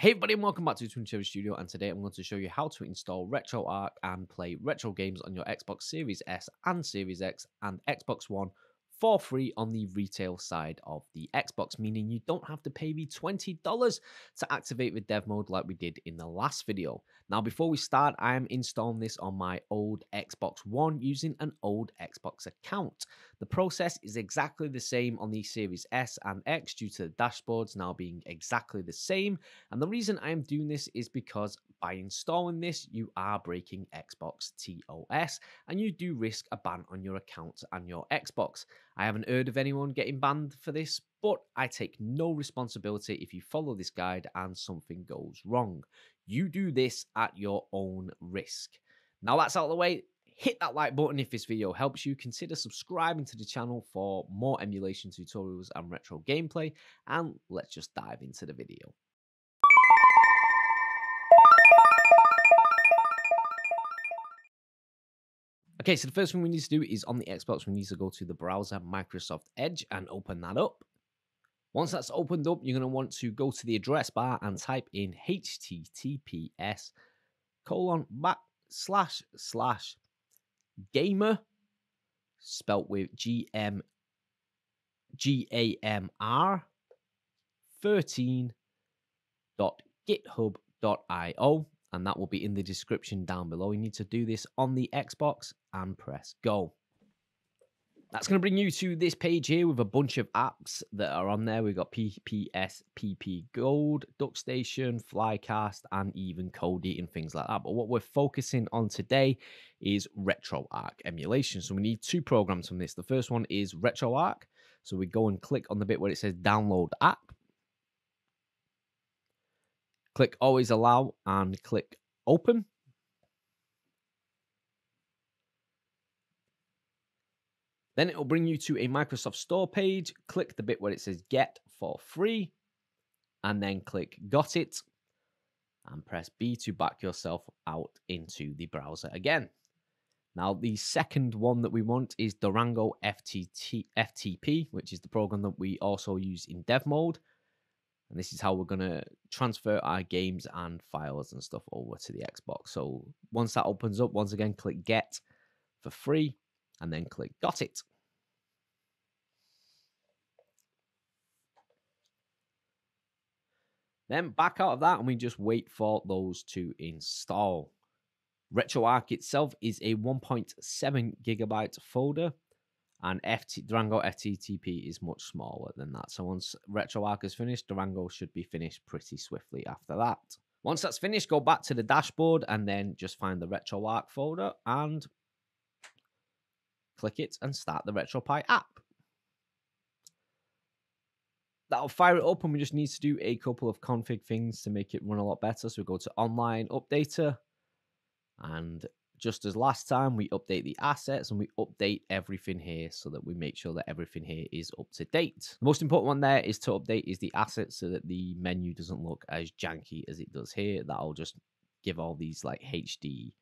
Hey everybody and welcome back to Twin Cherry Studio and today I'm going to show you how to install RetroArch and play retro games on your Xbox Series S and Series X and Xbox One for free on the retail side of the Xbox, meaning you don't have to pay me $20 to activate the dev mode like we did in the last video. Now, before we start, I am installing this on my old Xbox One using an old Xbox account. The process is exactly the same on the Series S and X due to the dashboards now being exactly the same. And the reason I am doing this is because by installing this, you are breaking Xbox TOS and you do risk a ban on your account and your Xbox. I haven't heard of anyone getting banned for this, but I take no responsibility if you follow this guide and something goes wrong. You do this at your own risk. Now that's out of the way. Hit that like button if this video helps you. Consider subscribing to the channel for more emulation tutorials and retro gameplay. And let's just dive into the video. Okay, so the first thing we need to do is on the Xbox, we need to go to the browser Microsoft Edge and open that up. Once that's opened up, you're going to want to go to the address bar and type in https colon back slash slash gamer spelt with G M G A M R 13.github.io and that will be in the description down below. You need to do this on the Xbox and press go. That's going to bring you to this page here with a bunch of apps that are on there. We've got PPS, PP Gold, DuckStation, Flycast, and even Kodi and things like that. But what we're focusing on today is RetroArch emulation. So we need two programs from this. The first one is RetroArch. So we go and click on the bit where it says download app. Click always allow and click open. Then it will bring you to a Microsoft Store page. Click the bit where it says get for free and then click got it and press B to back yourself out into the browser again. Now, the second one that we want is Durango FTT, FTP, which is the program that we also use in dev mode. And this is how we're going to transfer our games and files and stuff over to the Xbox. So once that opens up, once again, click Get for free and then click Got It. Then back out of that and we just wait for those to install. RetroArch itself is a 1.7 gigabyte folder and FT, Durango FTTP is much smaller than that. So once RetroArch is finished, Durango should be finished pretty swiftly after that. Once that's finished, go back to the dashboard and then just find the RetroArch folder and click it and start the RetroPie app. That'll fire it up and we just need to do a couple of config things to make it run a lot better. So we go to online updater and just as last time, we update the assets and we update everything here so that we make sure that everything here is up to date. The most important one there is to update is the assets so that the menu doesn't look as janky as it does here. That'll just give all these like HD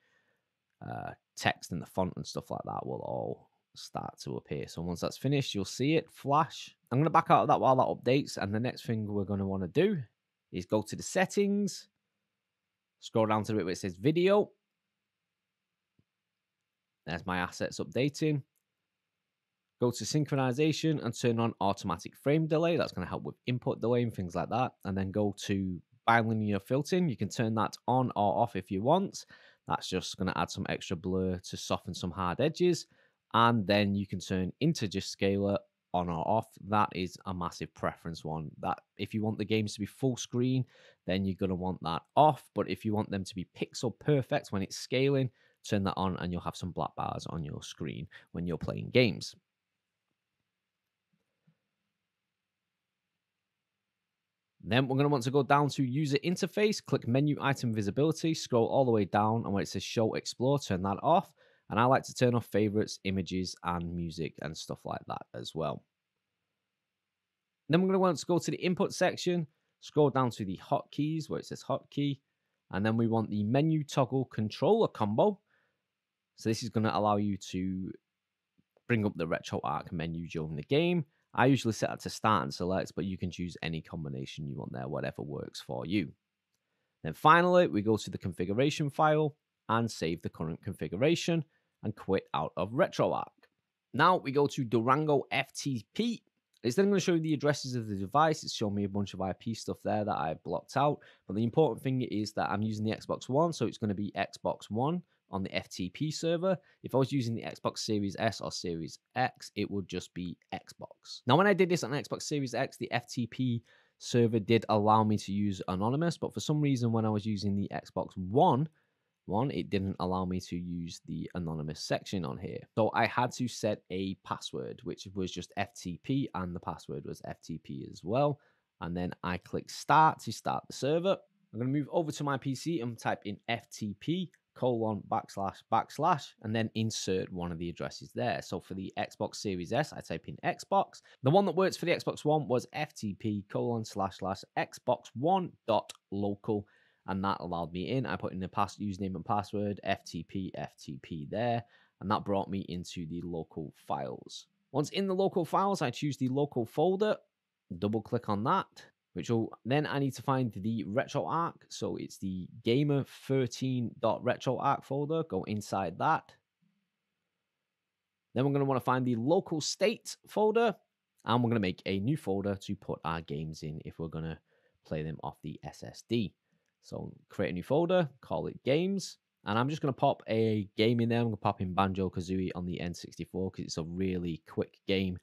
uh, text and the font and stuff like that will all start to appear. So once that's finished, you'll see it flash. I'm going to back out of that while that updates. And the next thing we're going to want to do is go to the settings, scroll down to the bit where it says video there's my assets updating. Go to synchronization and turn on automatic frame delay. That's going to help with input delay and things like that. And then go to bilinear filtering. You can turn that on or off if you want. That's just going to add some extra blur to soften some hard edges. And then you can turn integer scaler on or off. That is a massive preference one. That if you want the games to be full screen, then you're going to want that off. But if you want them to be pixel perfect when it's scaling, turn that on and you'll have some black bars on your screen when you're playing games. Then we're going to want to go down to user interface, click menu item visibility, scroll all the way down, and when it says show explore, turn that off. And I like to turn off favorites, images, and music and stuff like that as well. Then we're going to want to go to the input section, scroll down to the hotkeys where it says hotkey, and then we want the menu toggle controller combo. So this is going to allow you to bring up the RetroArch menu during the game. I usually set that to start and select, but you can choose any combination you want there, whatever works for you. Then finally, we go to the configuration file and save the current configuration and quit out of RetroArch. Now we go to Durango FTP. It's then going to show you the addresses of the device. It's showing me a bunch of IP stuff there that I've blocked out. But the important thing is that I'm using the Xbox One, so it's going to be Xbox One on the FTP server. If I was using the Xbox Series S or Series X, it would just be Xbox. Now, when I did this on Xbox Series X, the FTP server did allow me to use Anonymous, but for some reason, when I was using the Xbox One, one, it didn't allow me to use the anonymous section on here. So I had to set a password, which was just FTP, and the password was FTP as well. And then I click start to start the server. I'm going to move over to my PC and type in FTP colon backslash backslash and then insert one of the addresses there. So for the Xbox Series S, I type in Xbox. The one that works for the Xbox One was FTP colon slash slash Xbox One dot local and that allowed me in. I put in the past username and password, FTP, FTP there, and that brought me into the local files. Once in the local files, I choose the local folder, double click on that, which will then I need to find the RetroArch. So it's the Gamr13.retroarch folder, go inside that. Then we're going to want to find the local state folder, and we're going to make a new folder to put our games in if we're going to play them off the SSD. So create a new folder, call it games. And I'm just going to pop a game in there. I'm going to pop in Banjo Kazooie on the N64 because it's a really quick game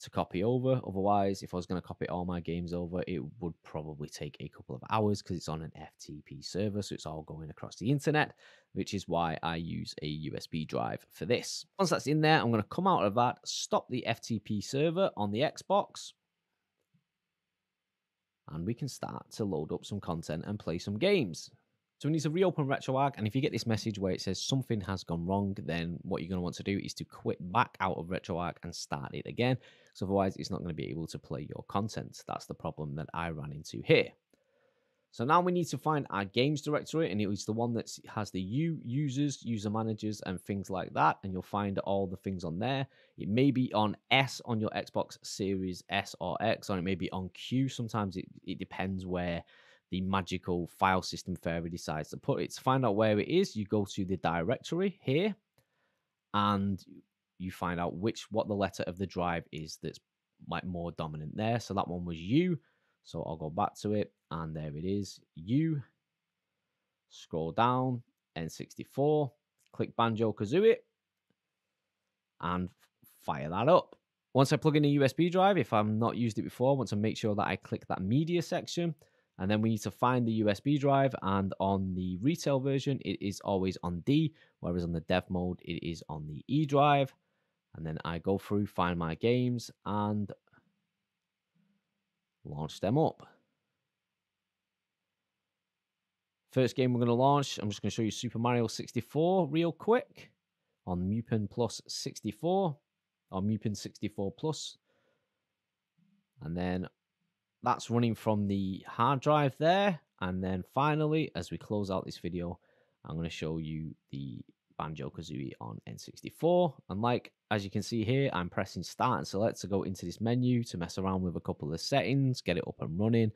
to copy over. Otherwise, if I was going to copy all my games over, it would probably take a couple of hours because it's on an FTP server. So it's all going across the internet, which is why I use a USB drive for this. Once that's in there, I'm going to come out of that, stop the FTP server on the Xbox, and we can start to load up some content and play some games. So we need to reopen RetroArch, and if you get this message where it says something has gone wrong, then what you're going to want to do is to quit back out of RetroArch and start it again, because otherwise it's not going to be able to play your content. That's the problem that I ran into here. So now we need to find our games directory, and it is the one that has the U users, user managers, and things like that. And you'll find all the things on there. It may be on S on your Xbox Series S or X, or it may be on Q. Sometimes it, it depends where the magical file system fairy decides to put it. To find out where it is, you go to the directory here, and you find out which what the letter of the drive is that's like more dominant there. So that one was U. So I'll go back to it and there it is. U. Scroll down, N64, click Banjo Kazooie, and fire that up. Once I plug in a USB drive, if I've not used it before, I want to make sure that I click that media section. And then we need to find the USB drive. And on the retail version, it is always on D, whereas on the dev mode, it is on the E drive. And then I go through, find my games, and launch them up. First game we're going to launch, I'm just going to show you Super Mario 64 real quick on Mupen Plus 64 or Mupen 64 Plus. And then that's running from the hard drive there. And then finally, as we close out this video, I'm going to show you the Banjo Kazooie on N64. And like as you can see here, I'm pressing start and select to go into this menu to mess around with a couple of settings, get it up and running.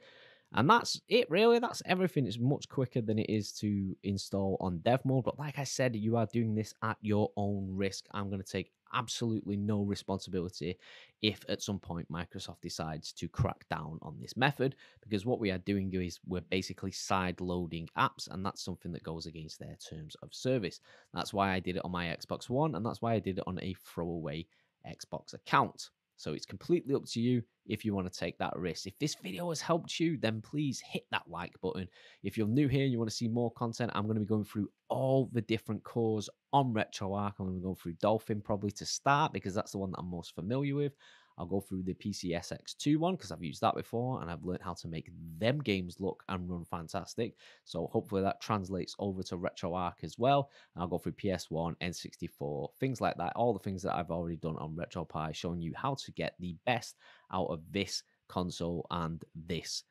And that's it, really. That's everything. It's much quicker than it is to install on dev mode. But like I said, you are doing this at your own risk. I'm going to take absolutely no responsibility if at some point Microsoft decides to crack down on this method, because what we are doing is we're basically side loading apps, and that's something that goes against their terms of service. That's why I did it on my Xbox One, and that's why I did it on a throwaway Xbox account. So it's completely up to you if you want to take that risk. If this video has helped you, then please hit that like button. If you're new here and you want to see more content, I'm going to be going through all the different cores on RetroArch. I'm going to be going through Dolphin probably to start because that's the one that I'm most familiar with. I'll go through the PCSX2 one because I've used that before and I've learned how to make them games look and run fantastic. So hopefully that translates over to RetroArch as well. And I'll go through PS1, N64, things like that. All the things that I've already done on RetroPie, showing you how to get the best out of this console and this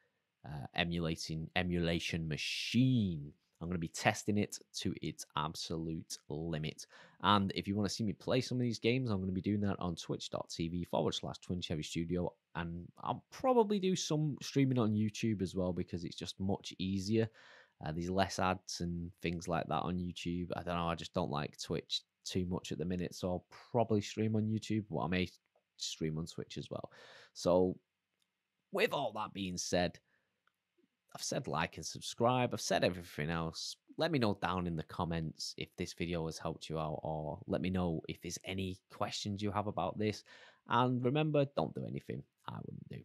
uh, emulating emulation machine. I'm going to be testing it to its absolute limit. And if you want to see me play some of these games, I'm going to be doing that on twitch.tv forward slash Twin Cherry Studio. And I'll probably do some streaming on YouTube as well because it's just much easier. Uh, there's less ads and things like that on YouTube. I don't know. I just don't like Twitch too much at the minute, so I'll probably stream on YouTube. But I may stream on Twitch as well. So, with all that being said, I've said like and subscribe. I've said everything else. Let me know down in the comments if this video has helped you out, or let me know if there's any questions you have about this. And remember, don't do anything I wouldn't do.